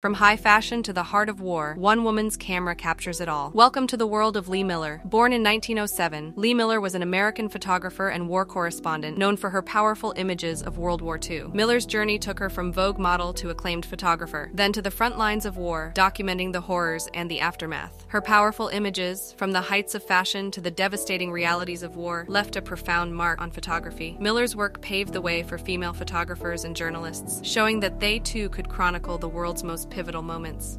From high fashion to the heart of war, one woman's camera captures it all. Welcome to the world of Lee Miller. Born in 1907, Lee Miller was an American photographer and war correspondent known for her powerful images of World War II. Miller's journey took her from Vogue model to acclaimed photographer, then to the front lines of war, documenting the horrors and the aftermath. Her powerful images, from the heights of fashion to the devastating realities of war, left a profound mark on photography. Miller's work paved the way for female photographers and journalists, showing that they too could chronicle the world's most pivotal moments.